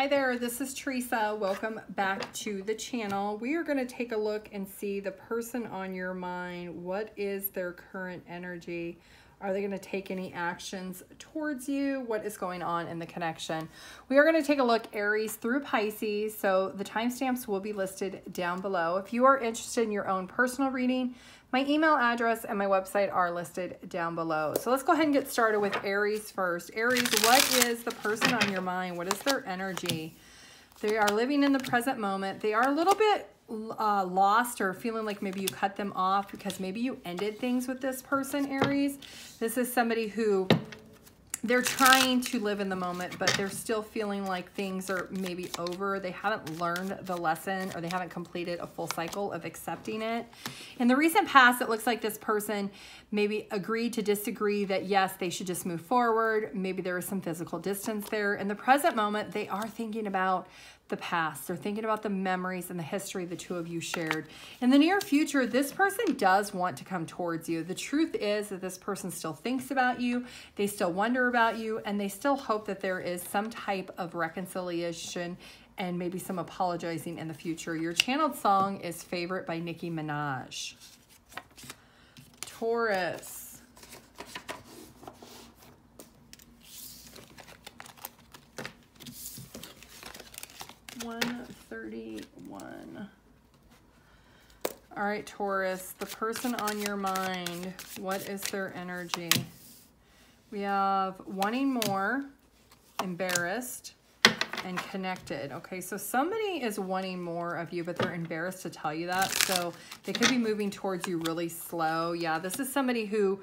Hi there, this is Theresa. Welcome back to the channel. We are going to take a look and see the person on your mind. What is their current energy? Are they going to take any actions towards you? What is going on in the connection? We are going to take a look Aries through Pisces. So the timestamps will be listed down below. If you are interested in your own personal reading, my email address and my website are listed down below. So let's go ahead and get started with Aries first. Aries, what is the person on your mind? What is their energy? They are living in the present moment. They are a little bit uh, lost or feeling like maybe you cut them off because maybe you ended things with this person, Aries. This is somebody who they're trying to live in the moment, but they're still feeling like things are maybe over. They haven't learned the lesson or they haven't completed a full cycle of accepting it. In the recent past, it looks like this person maybe agreed to disagree that yes, they should just move forward. Maybe there was some physical distance there. In the present moment, they are thinking about the past. They're thinking about the memories and the history the two of you shared. In the near future, this person does want to come towards you. The truth is that this person still thinks about you, they still wonder about you, and they still hope that there is some type of reconciliation and maybe some apologizing in the future. Your channeled song is Favorite by Nicki Minaj. Taurus. 131. All right, Taurus, the person on your mind, what is their energy? We have wanting more, embarrassed, and connected. Okay, so somebody is wanting more of you, but they're embarrassed to tell you that. So they could be moving towards you really slow. Yeah, this is somebody who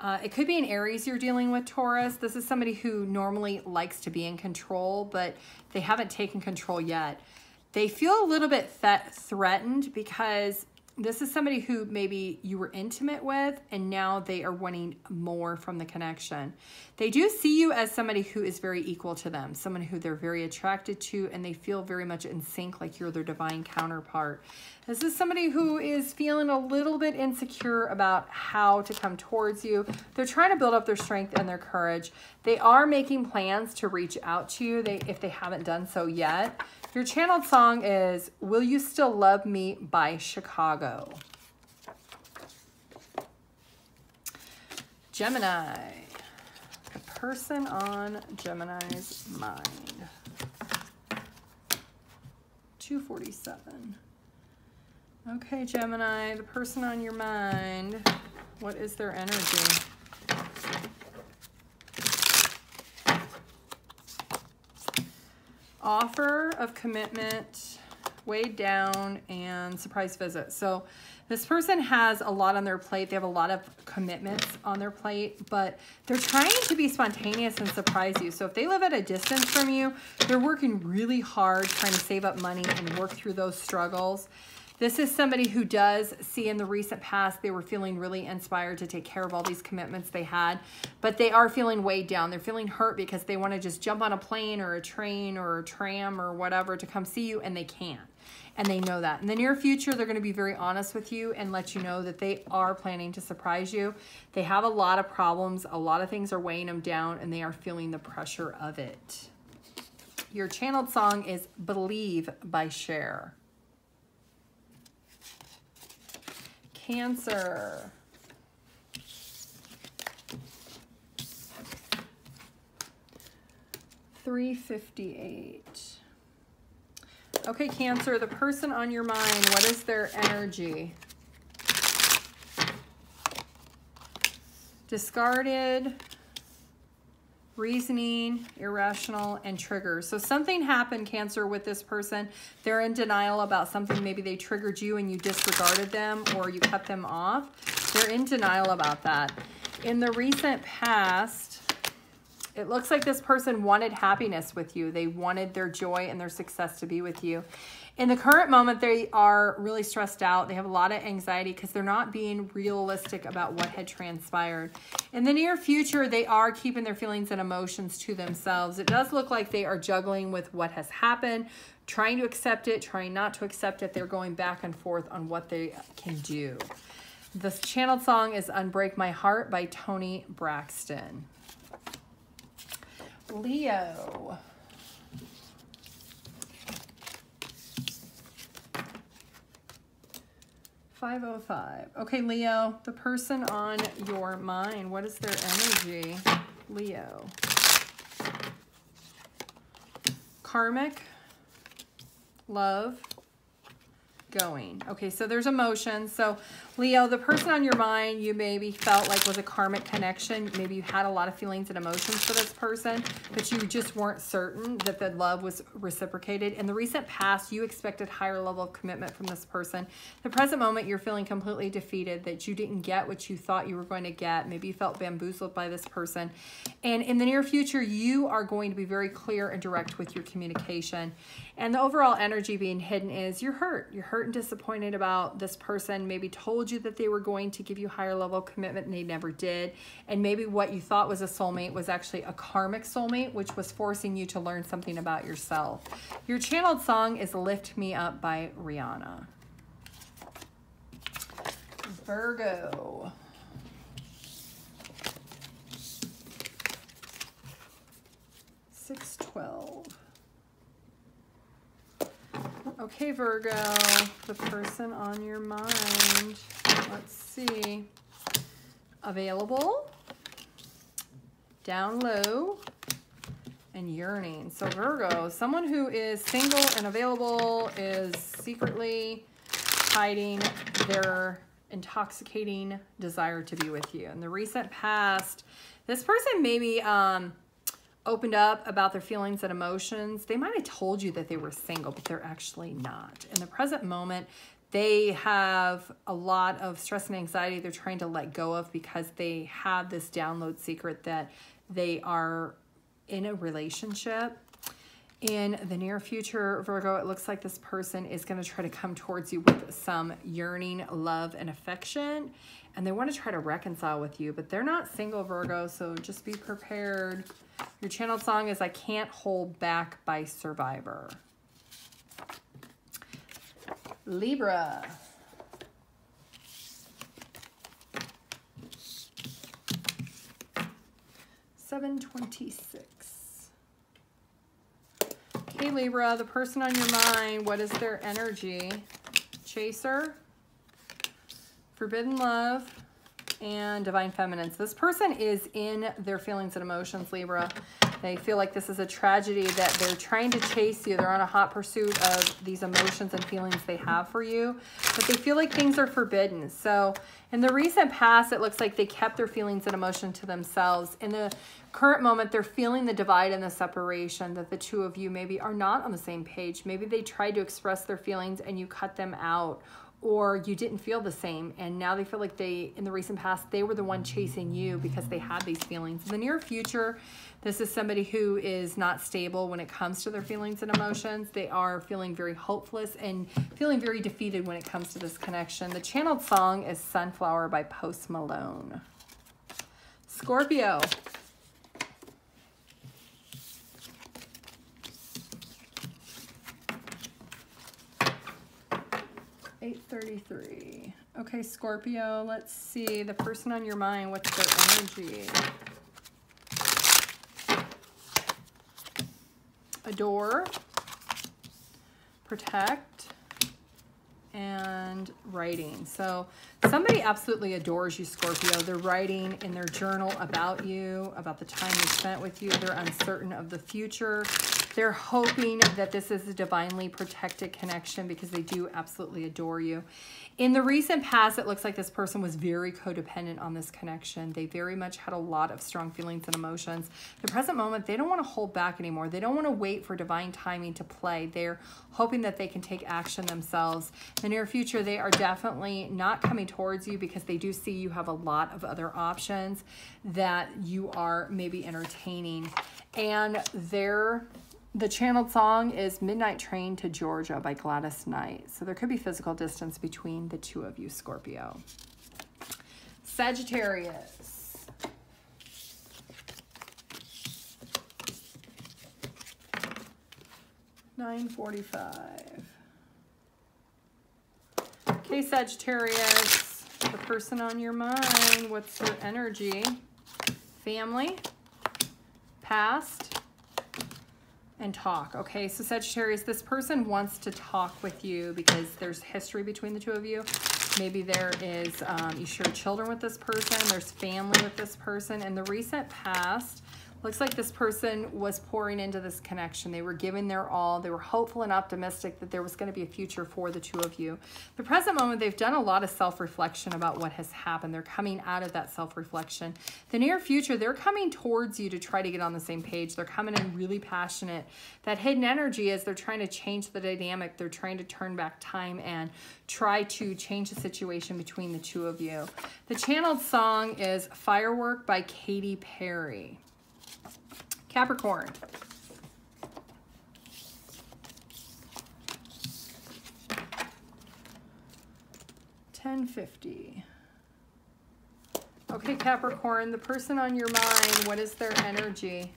uh, it could be an Aries you're dealing with, Taurus. This is somebody who normally likes to be in control, but they haven't taken control yet. They feel a little bit threatened because this is somebody who maybe you were intimate with and now they are wanting more from the connection. They do see you as somebody who is very equal to them, someone who they're very attracted to and they feel very much in sync like you're their divine counterpart. This is somebody who is feeling a little bit insecure about how to come towards you. They're trying to build up their strength and their courage. They are making plans to reach out to you they, if they haven't done so yet. Your channeled song is Will You Still Love Me by Chicago. Gemini. The person on Gemini's mind. 247. Okay, Gemini, the person on your mind, what is their energy? Offer of commitment, weighed down, and surprise visit. So this person has a lot on their plate. They have a lot of commitments on their plate, but they're trying to be spontaneous and surprise you. So if they live at a distance from you, they're working really hard trying to save up money and work through those struggles. This is somebody who does see in the recent past they were feeling really inspired to take care of all these commitments they had, but they are feeling weighed down. They're feeling hurt because they want to just jump on a plane or a train or a tram or whatever to come see you and they can't. And they know that. In the near future, they're going to be very honest with you and let you know that they are planning to surprise you. They have a lot of problems. A lot of things are weighing them down and they are feeling the pressure of it. Your channeled song is Believe by Cher. Cancer. Three fifty-eight. Okay, Cancer, the person on your mind, what is their energy? Discarded, reasoning, irrational, and triggers. So something happened, Cancer, with this person. They're in denial about something. Maybe they triggered you and you disregarded them or you cut them off. They're in denial about that. In the recent past, it looks like this person wanted happiness with you. They wanted their joy and their success to be with you. In the current moment, they are really stressed out. They have a lot of anxiety because they're not being realistic about what had transpired. In the near future, they are keeping their feelings and emotions to themselves. It does look like they are juggling with what has happened, trying to accept it, trying not to accept it. They're going back and forth on what they can do. This channeled song is Unbreak My Heart by Toni Braxton. Leo. Five oh five. Okay, Leo, the person on your mind. What is their energy? Leo. Karmic, love, going. Okay, so there's emotion. So Leo, the person on your mind you maybe felt like was a karmic connection. Maybe you had a lot of feelings and emotions for this person, but you just weren't certain that the love was reciprocated. In the recent past, you expected higher level of commitment from this person. The present moment, you're feeling completely defeated that you didn't get what you thought you were going to get. Maybe you felt bamboozled by this person. And in the near future, you are going to be very clear and direct with your communication. And the overall energy being hidden is you're hurt. You're hurt and disappointed about this person, maybe told you that they were going to give you higher level commitment and they never did. And maybe what you thought was a soulmate was actually a karmic soulmate, which was forcing you to learn something about yourself. Your channeled song is Lift Me Up by Rihanna. Virgo. Six twelve. Okay, Virgo, the person on your mind. Let's see. Available, down low, and yearning. So Virgo, someone who is single and available is secretly hiding their intoxicating desire to be with you. In the recent past, this person maybe um, opened up about their feelings and emotions, they might have told you that they were single, but they're actually not. In the present moment, they have a lot of stress and anxiety they're trying to let go of because they have this download secret that they are in a relationship. In the near future, Virgo, it looks like this person is going to try to come towards you with some yearning, love, and affection. And they want to try to reconcile with you, but they're not single, Virgo, so just be prepared. Your channeled song is I Can't Hold Back by Survivor. Libra. Seven twenty-six. Okay, Libra, the person on your mind, what is their energy? Chaser, Forbidden Love, and Divine Feminine. So this person is in their feelings and emotions, Libra. They feel like this is a tragedy that they're trying to chase you. They're on a hot pursuit of these emotions and feelings they have for you, but they feel like things are forbidden. So in the recent past, it looks like they kept their feelings and emotion to themselves. In the current moment, they're feeling the divide and the separation that the two of you maybe are not on the same page. Maybe they tried to express their feelings and you cut them out or you didn't feel the same and now they feel like they in the recent past they were the one chasing you because they had these feelings. In the near future this is somebody who is not stable when it comes to their feelings and emotions. They are feeling very hopeless and feeling very defeated when it comes to this connection. The channeled song is sunflower by post malone. Scorpio 833. Okay, Scorpio, let's see. The person on your mind, what's their energy? Adore, protect, and writing. So somebody absolutely adores you, Scorpio. They're writing in their journal about you, about the time they spent with you. They're uncertain of the future. They're hoping that this is a divinely protected connection because they do absolutely adore you. In the recent past, it looks like this person was very codependent on this connection. They very much had a lot of strong feelings and emotions. The present moment, they don't want to hold back anymore. They don't want to wait for divine timing to play. They're hoping that they can take action themselves. In the near future, they are definitely not coming towards you because they do see you have a lot of other options that you are maybe entertaining. And they're the channeled song is Midnight Train to Georgia by Gladys Knight. So there could be physical distance between the two of you, Scorpio. Sagittarius. Nine forty-five. Okay, Sagittarius, the person on your mind, what's their energy? Family, past, and talk. Okay, so Sagittarius, this person wants to talk with you because there's history between the two of you. Maybe there is, um, you share children with this person, there's family with this person. In the recent past, Looks like this person was pouring into this connection. They were giving their all. They were hopeful and optimistic that there was going to be a future for the two of you. The present moment, they've done a lot of self-reflection about what has happened. They're coming out of that self-reflection. The near future, they're coming towards you to try to get on the same page. They're coming in really passionate. That hidden energy is they're trying to change the dynamic. They're trying to turn back time and try to change the situation between the two of you. The channeled song is Firework by Katy Perry. Capricorn. Ten fifty. Okay, Capricorn, the person on your mind, what is their energy?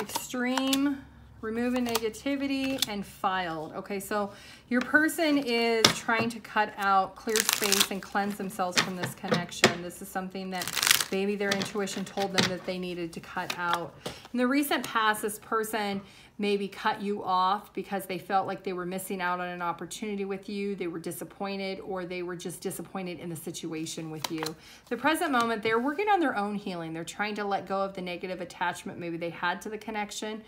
Extreme, removing negativity, and filed. Okay, so your person is trying to cut out, clear space, and cleanse themselves from this connection. This is something that maybe their intuition told them that they needed to cut out. In the recent past, this person maybe cut you off because they felt like they were missing out on an opportunity with you, they were disappointed, or they were just disappointed in the situation with you. The present moment, they're working on their own healing. They're trying to let go of the negative attachment maybe they had to the connection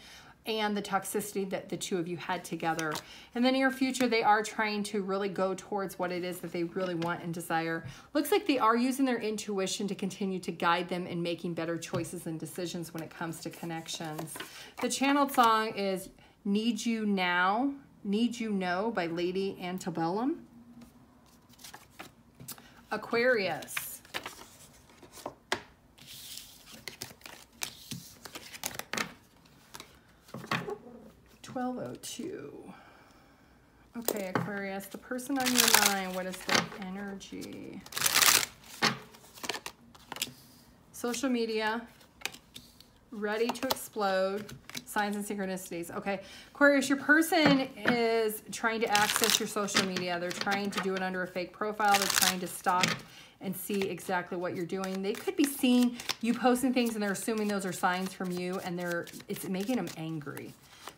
and the toxicity that the two of you had together. In the near future, they are trying to really go towards what it is that they really want and desire. Looks like they are using their intuition to continue to guide them in making better choices and decisions when it comes to connections. The channeled song is Need You Now, Need You Know by Lady Antebellum. Aquarius. 1202. Okay, Aquarius, the person on your mind, what is their energy? Social media, ready to explode, signs and synchronicities. Okay, Aquarius, your person is trying to access your social media. They're trying to do it under a fake profile. They're trying to stalk and see exactly what you're doing. They could be seeing you posting things and they're assuming those are signs from you and they're it's making them angry.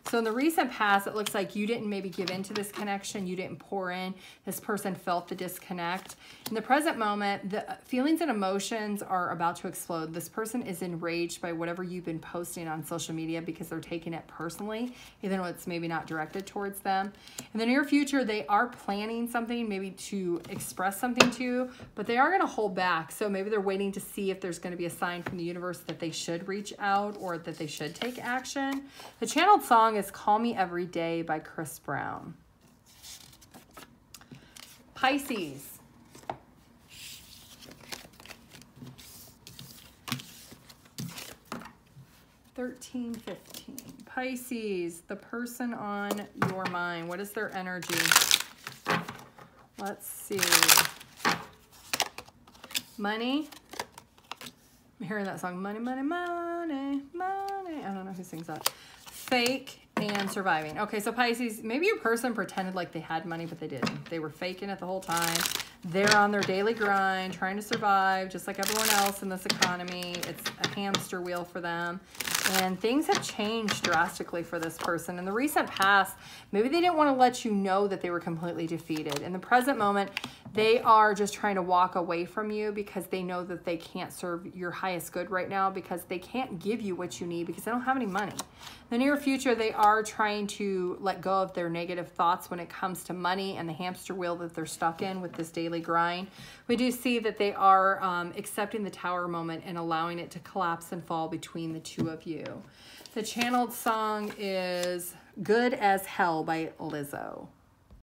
So in the recent past, it looks like you didn't maybe give into this connection. You didn't pour in. This person felt the disconnect. In the present moment, the feelings and emotions are about to explode. This person is enraged by whatever you've been posting on social media because they're taking it personally, even though it's maybe not directed towards them. In the near future, they are planning something maybe to express something to you, but they are going to hold back. So maybe they're waiting to see if there's going to be a sign from the universe that they should reach out or that they should take action. The channeled song song is Call Me Every Day by Chris Brown. Pisces. Thirteen, fifteen. Pisces, the person on your mind. What is their energy? Let's see. Money. I'm hearing that song. Money, money, money, money. I don't know who sings that. Fake and surviving. Okay, so Pisces, maybe your person pretended like they had money, but they didn't. They were faking it the whole time. They're on their daily grind, trying to survive, just like everyone else in this economy. It's a hamster wheel for them. And things have changed drastically for this person. In the recent past, maybe they didn't want to let you know that they were completely defeated. In the present moment, they are just trying to walk away from you because they know that they can't serve your highest good right now because they can't give you what you need because they don't have any money. In the near future, they are trying to let go of their negative thoughts when it comes to money and the hamster wheel that they're stuck in with this daily grind. We do see that they are um, accepting the tower moment and allowing it to collapse and fall between the two of you. The channeled song is Good as Hell by Lizzo.